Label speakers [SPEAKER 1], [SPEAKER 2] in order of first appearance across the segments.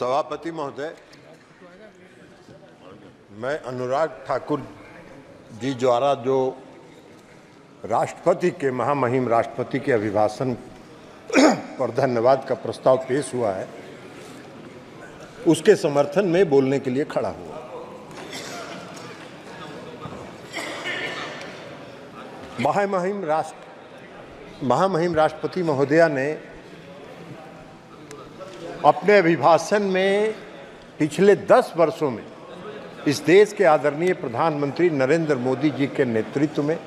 [SPEAKER 1] सभापति महोदय, मैं अनुराग ठाकुर जी द्वारा जो राष्ट्रपति के, महामहिम राष्ट्रपति के अभिभाषण पर धन्यवाद का प्रस्ताव पेश हुआ है, उसके समर्थन में बोलने के लिए खड़ा हुआ। महामहिम राष्ट्र, महामहिम राष्ट्रपति महोदया ने अपने अभिभाषण में पिछले दस वर्षों में इस देश के आदरणीय प्रधानमंत्री नरेंद्र मोदी जी के नेतृत्व में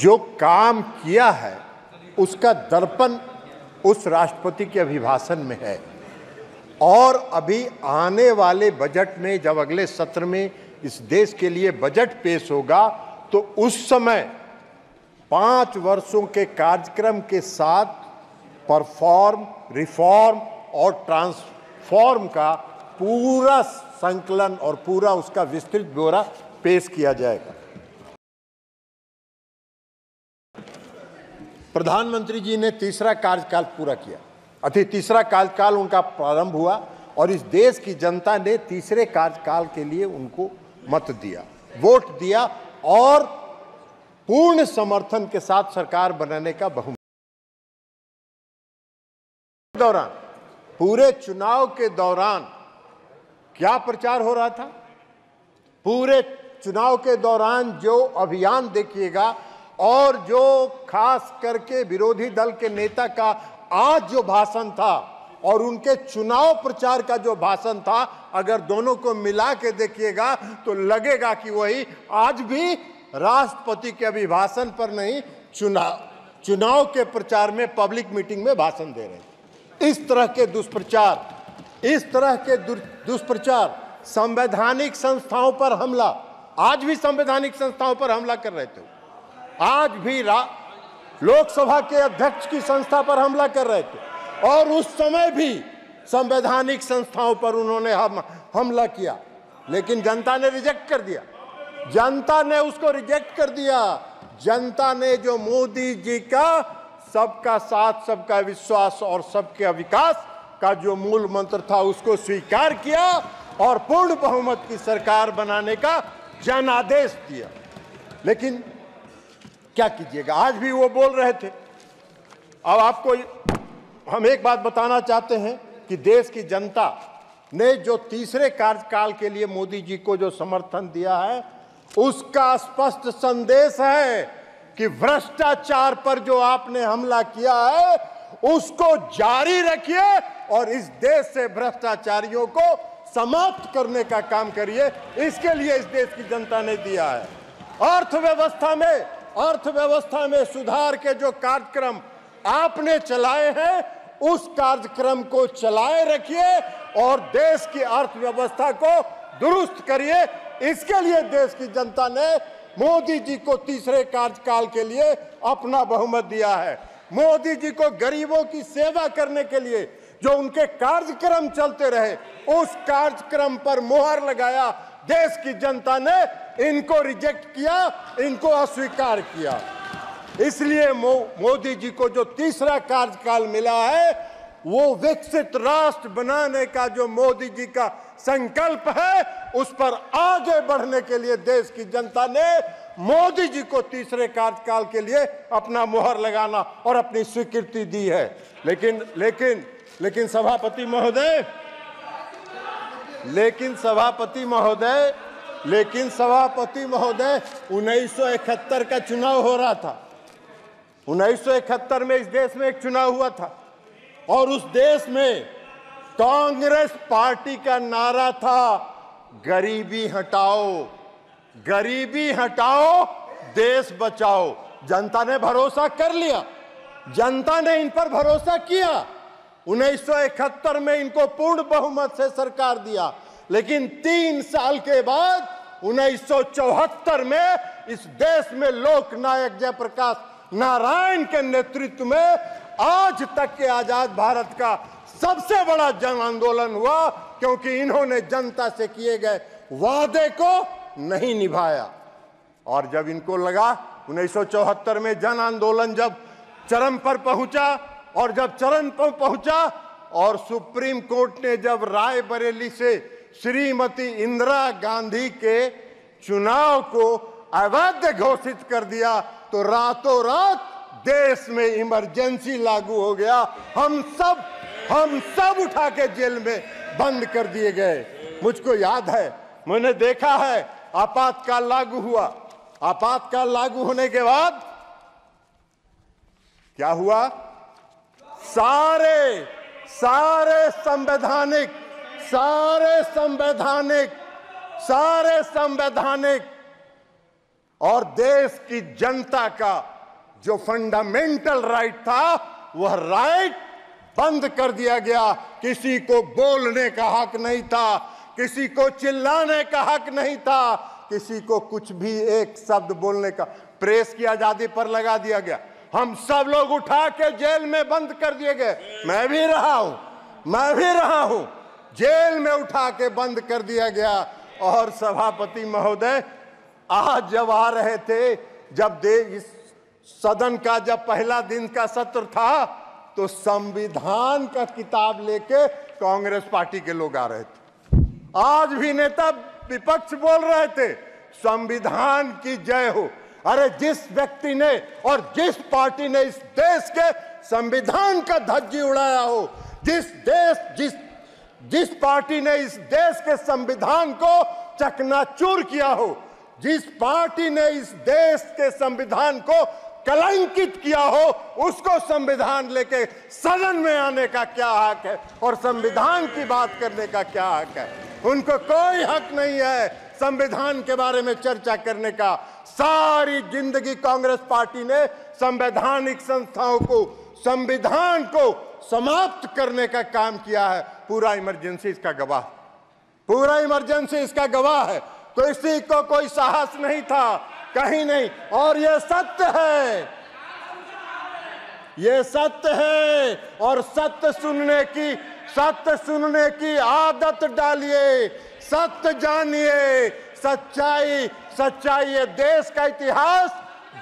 [SPEAKER 1] जो काम किया है, उसका दर्पण उस राष्ट्रपति के अभिभाषण में है। और अभी आने वाले बजट में जब अगले सत्र में इस देश के लिए बजट पेश होगा तो उस समय पाँच वर्षों के कार्यक्रम के साथ परफॉर्म, रिफॉर्म और ट्रांसफॉर्म का पूरा संकलन और पूरा उसका विस्तृत ब्यौरा पेश किया जाएगा। प्रधानमंत्री जी ने तीसरा कार्यकाल पूरा किया। अति तीसरा कार्यकाल उनका प्रारंभ हुआ और इस देश की जनता ने तीसरे कार्यकाल के लिए उनको मत दिया, वोट दिया और पूर्ण समर्थन के साथ सरकार बनाने का बहुमत। दौरान पूरे चुनाव के दौरान क्या प्रचार हो रहा था? पूरे चुनाव के दौरान जो अभियान देखिएगा और जो खास करके विरोधी दल के नेता का आज जो भाषण था और उनके चुनाव प्रचार का जो भाषण था, अगर दोनों को मिला के देखिएगा तो लगेगा कि वही आज भी राष्ट्रपति के अभिभाषण पर नहीं चुनाव चुनाव के प्रचार में, पब्लिक मीटिंग में भाषण दे रहे हैं। इस तरह के दुष्प्रचार, इस तरह के दुष्प्रचार संवैधानिक संस्थाओं पर हमला, आज भी संवैधानिक संस्थाओं पर हमला कर रहे थे। आज भी लोकसभा के अध्यक्ष की संस्था पर हमला कर रहे थे। और उस समय भी संवैधानिक संस्थाओं पर उन्होंने हम, हमला किया। लेकिन जनता ने रिजेक्ट कर दिया। जनता ने उसको रिजेक्ट कर दिया। जनता ने जो मोदी जी का सबका साथ, सबका विश्वास और सबके विकास का जो मूल मंत्र था, उसको स्वीकार किया और पूर्ण बहुमत की सरकार बनाने का जनादेश दिया। लेकिन क्या कीजिएगा? आज भी वो बोल रहे थे। अब आपको हम एक बात बताना चाहते हैं कि देश की जनता ने जो तीसरे कार्यकाल के लिए मोदी जी को जो समर्थन दिया है, उसका स्पष्ट संदेश है कि भ्रष्टाचार पर जो आपने हमला किया है, उसको जारी रखिए और इस देश से भ्रष्टाचारियों को समाप्त करने का काम करिए। इसके लिए इस देश की जनता ने दिया है। अर्थव्यवस्था में अर्थव्यवस्था में सुधार के जो कार्यक्रम आपने चलाए हैं, उस कार्यक्रम को चलाए रखिए और देश की अर्थव्यवस्था को दुरुस्त करिए। इसके लिए देश की जनता ने मोदी जी को तीसरे कार्यकाल के लिए अपना बहुमत दिया है। मोदी जी को गरीबों की सेवा करने के लिए जो उनके कार्यक्रम चलते रहे उस कार्यक्रम पर मोहर लगाया देश की जनता ने इनको रिजेक्ट किया इनको अस्वीकार किया। इसलिए मो, मोदी जी को जो तीसरा कार्यकाल मिला है वो विकसित राष्ट्र बनाने का जो मोदी जी का संकल्प है, उस पर आगे बढ़ने के लिए देश की जनता ने मोदी जी को तीसरे कार्यकाल के लिए अपना मुहर लगाना और अपनी स्वीकृति दी है। लेकिन लेकिन लेकिन सभापति महोदय, लेकिन सभापति महोदय, लेकिन सभापति महोदय 1971 का चुनाव हो रहा था। 1971 में इस देश में एक चुनाव हुआ था। और उस देश में कांग्रेस पार्टी का नारा था, गरीबी हटाओ। गरीबी हटाओ, देश बचाओ। जनता ने भरोसा कर लिया। जनता ने इन पर भरोसा किया। 1971 में इनको पूर्ण बहुमत से सरकार दिया। लेकिन तीन साल के बाद 1974 में इस देश में लोकनायक जयप्रकाश नारायण के नेतृत्व में आज तक के आज़ाद भारत का सबसे बड़ा जन आंदोलन हुआ क्योंकि इन्होंने जनता से किए गए वादे को नहीं निभाया। और जब इनको लगा 1974 में जन आंदोलन जब चरम पर पहुँचा और जब चरण पर पहुँचा और सुप्रीम कोर्ट ने जब राय बरेली से श्रीमती इंदिरा गांधी के चुनाव को अवैध घोषित कर दिया तो रातों रात देश में इमरजेंसी लागू हो गया। हम सब हम सब उठा के जेल में बंद कर दिए गए। मुझको याद है, मैंने देखा है, आपातकाल लागू हुआ। आपातकाल लागू होने के बाद क्या हुआ? सारे सारे संवैधानिक सारे संवैधानिक सारे संवैधानिक और देश की जनता का जो फंडामेंटल राइट था, वह राइट बंद कर दिया गया। किसी को बोलने का हक नहीं था, किसी को चिल्लाने का हक नहीं था, किसी को कुछ भी एक शब्द बोलने का प्रेस की आज़ादी पर लगा दिया गया। हम सब लोग उठा के जेल में बंद कर दिए गए। मैं भी रहा हूँ, मैं भी रहा हूँ। जेल में उठा के बंद कर दिया गया। और सभापति महोदय, आज जब आ रहे थे, जब दे इस सदन का जब पहला दिन का सत्र था तो संविधान का किताब लेके कांग्रेस पार्टी के लोग आ रहे थे। आज भी नेता विपक्ष बोल रहे थे, संविधान की जय हो। अरे जिस व्यक्ति ने और जिस पार्टी ने इस देश के संविधान का धज्जी उड़ाया हो, जिस देश, जिस जिस पार्टी ने इस देश के संविधान को चकनाचूर किया हो, जिस पार्टी ने इस देश के संविधान को कलंकित किया हो, उसको संविधान लेके सदन में आने का क्या हक है और संविधान की बात करने का क्या हक है? उनको कोई हक नहीं है संविधान के बारे में चर्चा करने का। सारी ज़िंदगी कांग्रेस पार्टी ने संवैधानिक संस्थाओं को, संविधान को समाप्त करने का काम किया है। पूरा इमरजेंसी इसका गवाह। पूरा इमरजेंसी इसका गवाह है। किसी को कोई साहस नहीं था। कहीं नहीं। और ये सत्य है। ये सत्य है। और सत्य सुनने की, सत्य सुनने की आदत डालिए। सत्य जानिए। सच्चाई सच्चाई ये देश का इतिहास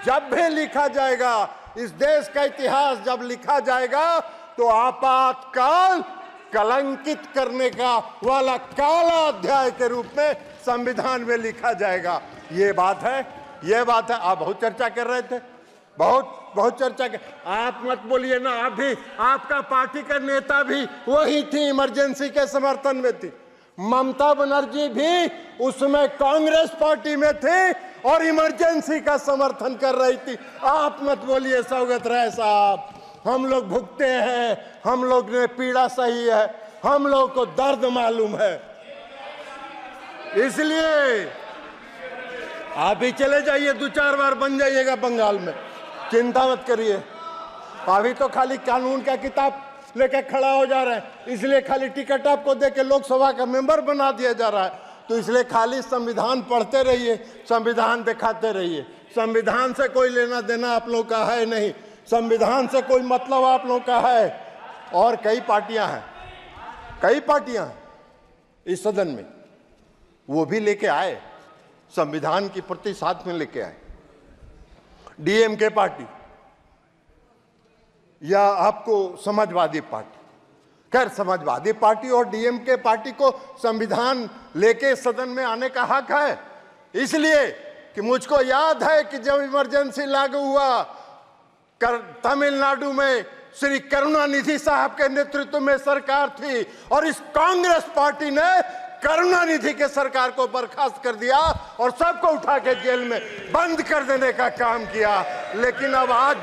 [SPEAKER 1] जब भी लिखा जाएगा, इस देश का इतिहास जब लिखा जाएगा तो आपातकाल कलंकित करने का वाला काला अध्याय के रूप में संविधान में लिखा जाएगा। ये बात है। ये बात है, आप बहुत चर्चा कर रहे थे। बहुत बहुत चर्चा कर आप मत बोलिए ना, आप भी, आपका पार्टी का नेता भी वही थी, इमरजेंसी के समर्थन में थी। ममता बनर्जी भी उसमें कांग्रेस पार्टी में थे और इमरजेंसी का समर्थन कर रही थी। आप मत बोलिए, सौगत राय साहब, हम लोग भुगते हैं, हम लोग ने पीड़ा सही है, हम लोग को दर्द मालूम है। इसलिए आप भी चले जाइए, दो चार बार बन जाइएगा बंगाल में। चिंता मत करिए। अभी तो खाली कानून का किताब लेके खड़ा हो जा रहे हैं। इसलिए खाली टिकट आपको दे के लोकसभा का मेंबर बना दिया जा रहा है। तो इसलिए खाली संविधान पढ़ते रहिए, संविधान दिखाते रहिए। संविधान से कोई लेना देना आप लोग का है नहीं। संविधान से कोई मतलब आप लोग का है। और कई पार्टियाँ हैं, कई पार्टियाँ हैं इस सदन में। वो भी लेके आए। संविधान की प्रति साथ में लेके आए। डीएमके पार्टी या आपको समाजवादी पार्टी। खैर, समाजवादी पार्टी और डीएमके पार्टी को संविधान लेके सदन में आने का हक है। इसलिए कि मुझको याद है कि जब इमरजेंसी लागू हुआ, कर, तमिलनाडु में श्री करुणानिधि साहब के नेतृत्व में सरकार थी और इस कांग्रेस पार्टी ने करुणानिधि के सरकार को बर्खास्त कर दिया और सबको उठा के जेल में बंद कर देने का काम किया। लेकिन अब आज,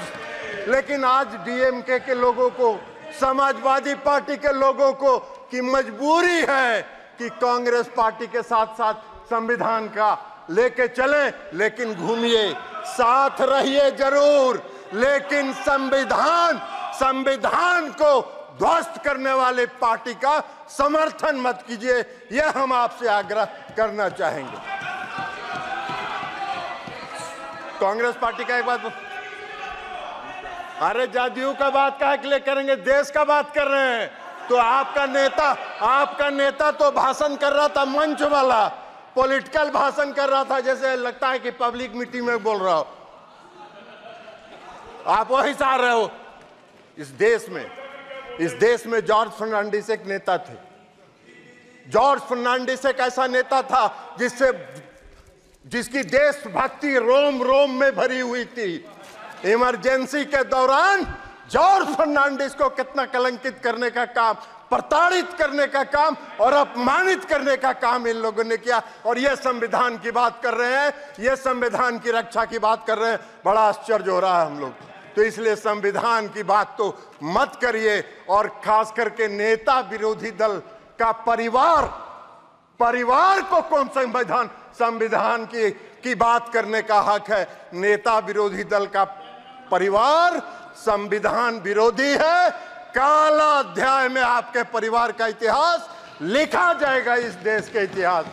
[SPEAKER 1] लेकिन आज डीएमके के लोगों को, समाजवादी पार्टी के लोगों को की मजबूरी है कि कांग्रेस पार्टी के साथ साथ संविधान का लेके चले, लेकिन घूमिए, साथ रहिए ज़रूर। लेकिन संविधान संविधान को ध्वस्त करने वाले पार्टी का समर्थन मत कीजिए, यह हम आपसे आग्रह करना चाहेंगे। कांग्रेस पार्टी का एक बात अरे जादियों का बात कहा के लिए करेंगे? देश का बात कर रहे हैं। तो आपका नेता आपका नेता तो भाषण कर रहा था मंच वाला। पॉलिटिकल भाषण कर रहा था, जैसे लगता है कि पब्लिक मीटिंग में बोल रहा हो। आप वही चाह रहे हो। इस देश में इस देश में जॉर्ज फर्नांडिस एक नेता थे। जॉर्ज फर्नांडिस एक ऐसा नेता था जिससे, जिसकी देशभक्ति रोम रोम में भरी हुई थी। इमरजेंसी के दौरान जॉर्ज फर्नांडिस को कितना कलंकित करने का काम, प्रताड़ित करने का काम और अपमानित करने का काम इन लोगों ने किया। और ये संविधान की बात कर रहे हैं, ये संविधान की रक्षा की बात कर रहे हैं। बड़ा आश्चर्य हो रहा है हम लोग। तो इसलिए संविधान की बात तो मत करिए और खास करके नेता विरोधी दल का परिवार परिवार को कौन संविधान संविधान की की बात करने का हक है? नेता विरोधी दल का परिवार संविधान विरोधी है। काला अध्याय में आपके परिवार का इतिहास लिखा जाएगा इस देश के इतिहास।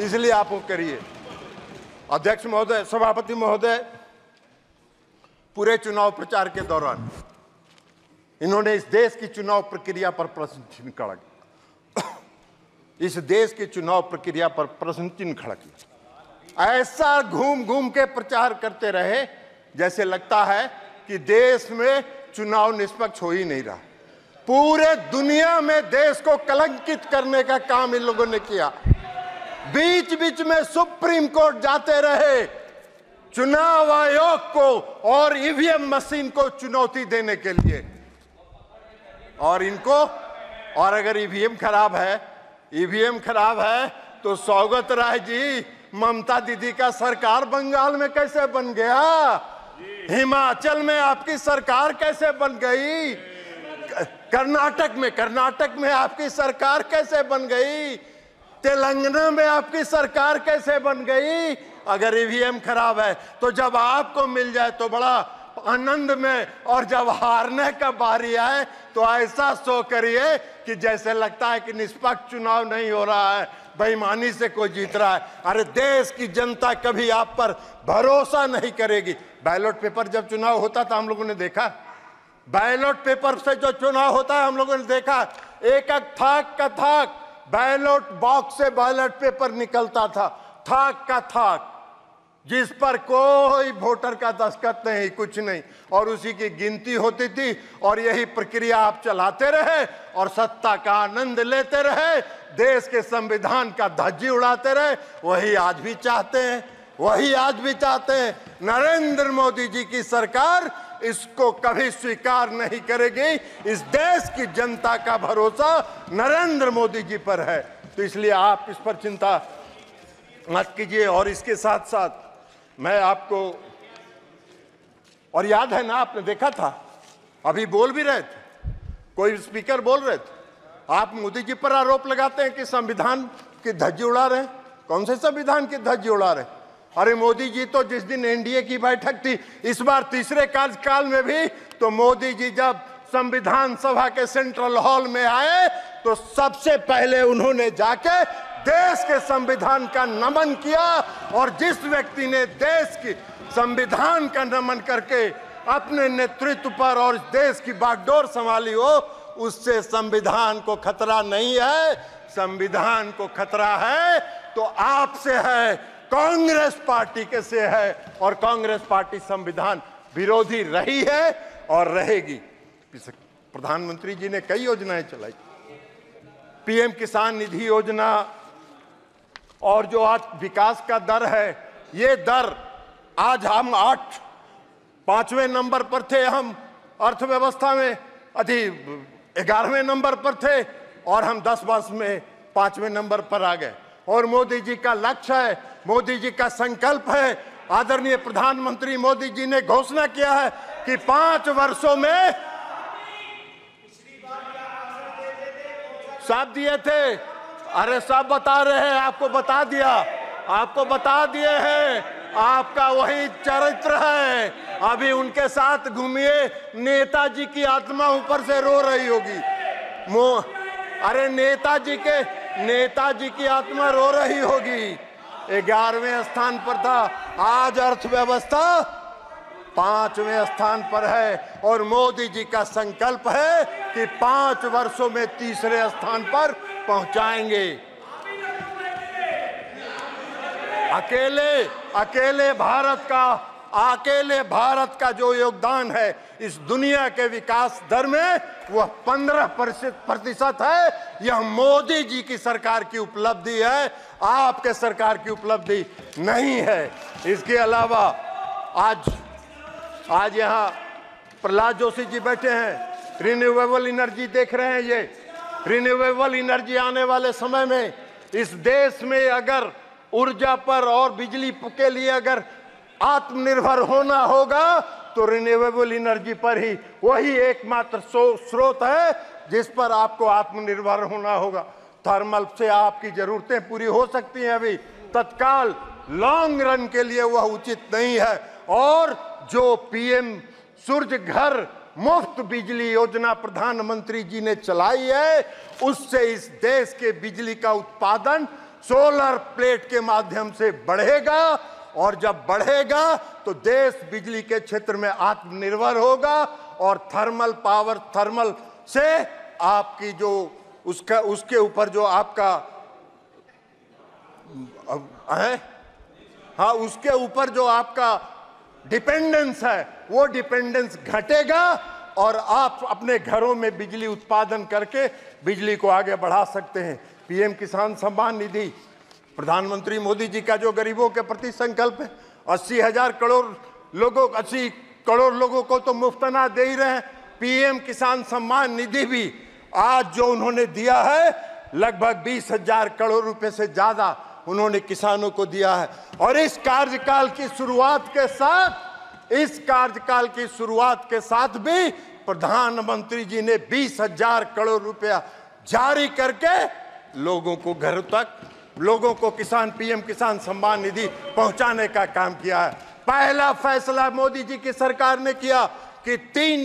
[SPEAKER 1] इसलिए आप वो करिए। अध्यक्ष महोदय, सभापति महोदय पूरे चुनाव प्रचार के दौरान इन्होंने इस देश की चुनाव प्रक्रिया पर प्रश्न चिन्ह खड़ा किया। इस देश की चुनाव प्रक्रिया पर प्रश्न चिन्ह खड़ा किया। ऐसा घूम घूम के प्रचार करते रहे, जैसे लगता है कि देश में चुनाव निष्पक्ष हो ही नहीं रहा। पूरे दुनिया में देश को कलंकित करने का काम इन लोगों ने किया। बीच बीच में सुप्रीम कोर्ट जाते रहे चुनाव आयोग को और ईवीएम मशीन को चुनौती देने के लिए। और इनको, और अगर ईवीएम खराब है, ईवीएम खराब है तो सौगत राय जी, ममता दीदी का सरकार बंगाल में कैसे बन गया? हिमाचल में आपकी सरकार कैसे बन गई? कर्नाटक में कर्नाटक में आपकी सरकार कैसे बन गई? तेलंगाना में आपकी सरकार कैसे बन गई? अगर ईवीएम खराब है तो जब आपको मिल जाए तो बड़ा आनंद में और जब हारने का बारी आए तो ऐसा सो करिए कि जैसे लगता है कि निष्पक्ष चुनाव नहीं हो रहा है, बेईमानी से कोई जीत रहा है। अरे देश की जनता कभी आप पर भरोसा नहीं करेगी। बैलेट पेपर जब चुनाव होता था, हम लोगों ने देखा। बैलेट पेपर से जो चुनाव होता है, हम लोगों ने देखा। एक एक थाक का थाक, बैलेट बॉक्स से बैलेट पेपर निकलता था। थाक का थक, जिस पर कोई वोटर का दस्खत नहीं, कुछ नहीं। और उसी की गिनती होती थी, और यही प्रक्रिया आप चलाते रहे, और सत्ता का आनंद लेते रहे, देश के संविधान का धज्जी उड़ाते रहे, वही आज भी चाहते हैं, वही आज भी चाहते हैं। नरेंद्र मोदी जी की सरकार इसको कभी स्वीकार नहीं करेगी। इस देश की जनता का भरोसा नरेंद्र मोदी जी पर है। तो इसलिए आप इस पर चिंता मत कीजिए और इसके साथ साथ मैं आपको और याद है ना, आपने देखा था? अभी बोल भी रहे थे। कोई स्पीकर बोल रहे थे? आप मोदी जी पर आरोप लगाते हैं कि संविधान की धज्जी उड़ा रहे कौन से संविधान की धज्जी उड़ा रहे अरे मोदी जी तो जिस दिन एनडीए की बैठक थी, इस बार तीसरे कार्यकाल में भी तो मोदी जी जब संविधान सभा के सेंट्रल हॉल में आए तो सबसे पहले उन्होंने जाके देश के संविधान का नमन किया और जिस व्यक्ति ने देश की संविधान का नमन करके अपने नेतृत्व पर और देश की बागडोर संभाली हो, उससे संविधान को खतरा नहीं है। संविधान को खतरा है तो आपसे है, कांग्रेस पार्टी के से है और कांग्रेस पार्टी संविधान विरोधी रही है और रहेगी। प्रधानमंत्री जी ने कई योजनाएँ चलाई। पीएम किसान निधि योजना और जो आज विकास का दर है, ये दर आज हम आठ, पाँचवें नंबर पर थे हम अर्थव्यवस्था में अति ग्यारहवें नंबर पर थे और हम दस वर्ष में पाँचवें नंबर पर आ गए। और मोदी जी का लक्ष्य है, मोदी जी का संकल्प है, आदरणीय प्रधानमंत्री मोदी जी ने घोषणा किया है कि पाँच वर्षों में साथ दिए थे अरे सब बता रहे हैं, आपको बता दिया। आपको बता दिए हैं, आपका वही चरित्र है। अभी उनके साथ घूमिए, नेताजी की आत्मा ऊपर से रो रही होगी। मो, अरे नेताजी के, नेताजी की आत्मा रो रही होगी। ग्यारहवें स्थान पर था। आज अर्थव्यवस्था पाँचवें स्थान पर है और मोदी जी का संकल्प है कि पाँच वर्षों में तीसरे स्थान पर पहुंचाएँगे। अकेले अकेले भारत का, अकेले भारत का जो योगदान है, इस दुनिया के विकास दर में वह पंद्रह प्रतिशत है। यह मोदी जी की सरकार की उपलब्धि है। आपके सरकार की उपलब्धि नहीं है। इसके अलावा आज आज यहाँ प्रहलाद जोशी जी बैठे हैं। रिन्यूएबल एनर्जी देख रहे हैं ये। रिन्यूएबल एनर्जी आने वाले समय में इस देश में अगर ऊर्जा पर और बिजली के लिए अगर आत्मनिर्भर होना होगा तो रिन्यूएबल एनर्जी पर ही वही एकमात्र स्रोत है जिस पर आपको आत्मनिर्भर होना होगा। थर्मल से आपकी जरूरतें पूरी हो सकती हैं अभी। तत्काल लॉन्ग रन के लिए वह उचित नहीं है। और जो पीएम सूर्य घर मुफ़्त बिजली योजना प्रधानमंत्री जी ने चलाई है। उससे इस देश के बिजली का उत्पादन सोलर प्लेट के माध्यम से बढ़ेगा और जब बढ़ेगा तो देश बिजली के क्षेत्र में आत्मनिर्भर होगा और थर्मल पावर, थर्मल से आपकी जो उसका, उसके ऊपर जो आपका है? हाँ उसके ऊपर जो आपका डिपेंडेंस है, वो डिपेंडेंस घटेगा और आप अपने घरों में बिजली उत्पादन करके बिजली को आगे बढ़ा सकते हैं। पीएम किसान सम्मान निधि, प्रधानमंत्री मोदी जी का जो गरीबों के प्रति संकल्प है, अस्सी हज़ार करोड़ लोगों, अस्सी करोड़ लोगों को तो मुफ्तना दे ही रहे हैं। पीएम किसान सम्मान निधि भी आज जो उन्होंने दिया है, लगभग बीस हज़ार करोड़ रुपए से ज़्यादा उन्होंने किसानों को दिया है। और इस कार्यकाल की शुरुआत के साथ, इस कार्यकाल की शुरुआत के साथ भी प्रधानमंत्री जी ने बीस हज़ार करोड़ रुपया जारी करके लोगों को घर तक, लोगों को किसान पीएम किसान सम्मान निधि पहुँचाने का काम किया है। पहला फैसला मोदी जी की सरकार ने किया कि तीन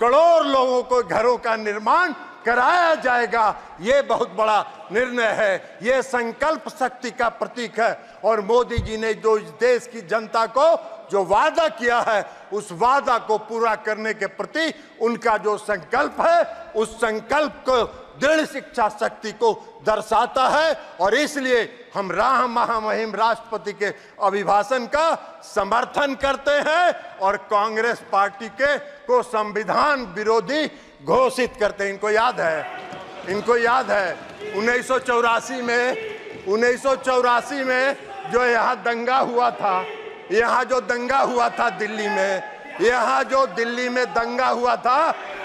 [SPEAKER 1] करोड़ लोगों को घरों का निर्माण कराया जाएगा। ये बहुत बड़ा निर्णय है। ये संकल्प शक्ति का प्रतीक है। और मोदी जी ने जो इस देश की जनता को जो वादा किया है, उस वादा को पूरा करने के प्रति उनका जो संकल्प है, उस संकल्प को दृढ़ शिक्षा शक्ति को दर्शाता है। और इसलिए हम राम महामहिम राष्ट्रपति के अभिभाषण का समर्थन करते हैं। और कांग्रेस पार्टी के को संविधान विरोधी घोषित करते इनको याद है। इनको याद है। उन्नीस सौ चौरासी में उन्नीस सौ चौरासी में जो यहाँ दंगा हुआ था यहाँ जो दंगा हुआ था दिल्ली में यहाँ जो दिल्ली में दंगा हुआ था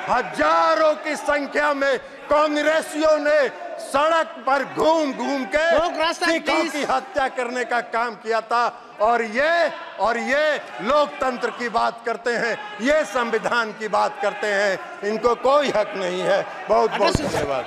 [SPEAKER 1] हज़ारों की संख्या में कांग्रेसियों ने सड़क पर घूम घूम के सिखों की हत्या करने का काम किया था। और ये और ये लोकतंत्र की बात करते हैं ये संविधान की बात करते हैं इनको कोई हक नहीं है। बहुत बहुत धन्यवाद।